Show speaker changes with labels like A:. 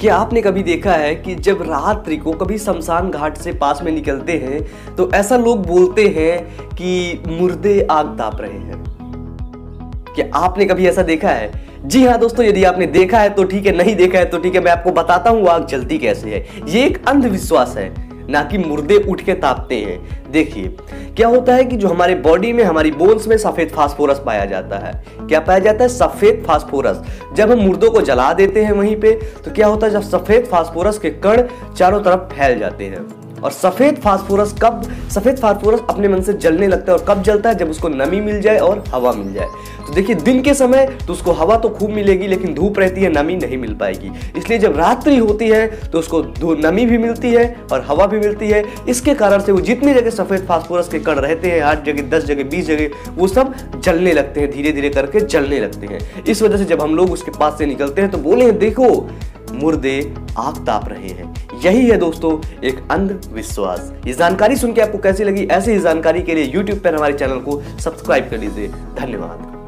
A: क्या आपने कभी देखा है कि जब रात्रि को कभी शमशान घाट से पास में निकलते हैं तो ऐसा लोग बोलते हैं कि मुर्दे आग ताप रहे हैं? क्या आपने कभी ऐसा देखा है? जी हाँ दोस्तों, यदि आपने देखा है तो ठीक है, नहीं देखा है तो ठीक है, मैं आपको बताता हूँ आग चलती कैसे है। ये एक अंधविश्वास है। ना कि मुर्दे उठ के तापते हैं। देखिए, क्या होता है कि जो हमारे बॉडी में, हमारी बोन्स में सफ़ेद फास्फोरस पाया जाता है? क्या पाया जाता है? सफ़ेद फास्फोरस जब हम मुर्दों को जला देते हैं वहीं पे तो क्या होता है? जब सफ़ेद फास्फोरस के कण चारों तरफ़ फैल जाते हैं। और सफ़ेद फास्फोरस कब, सफ़ेद फास्फोरस अपने मन से जलने लगता है और कब जलता है? जब उसको नमी मिल जाए और हवा मिल जाए। तो देखिए, दिन के समय तो उसको हवा तो खूब मिलेगी, लेकिन धूप रहती है, नमी नहीं मिल पाएगी। इसलिए जब रात्रि होती है तो उसको नमी भी मिलती है और हवा भी मिलती है। इसके कारण से वो जितनी जगह सफ़ेद फास्फोरस के कण रहते हैं, आठ जगह, दस जगह, बीस जगह, वो सब जलने लगते हैं धीरे धीरे करके जलने लगते हैं। इस वजह से जब हम लोग उसके पास से निकलते हैं तो बोले हैं, देखो मुर्दे आग ताप रहे हैं। यही है दोस्तों एक अंधविश्वास। ये जानकारी सुन के आपको कैसी लगी? ऐसी ही जानकारी के लिए यूट्यूब पर हमारे चैनल को सब्सक्राइब कर लीजिए। धन्यवाद।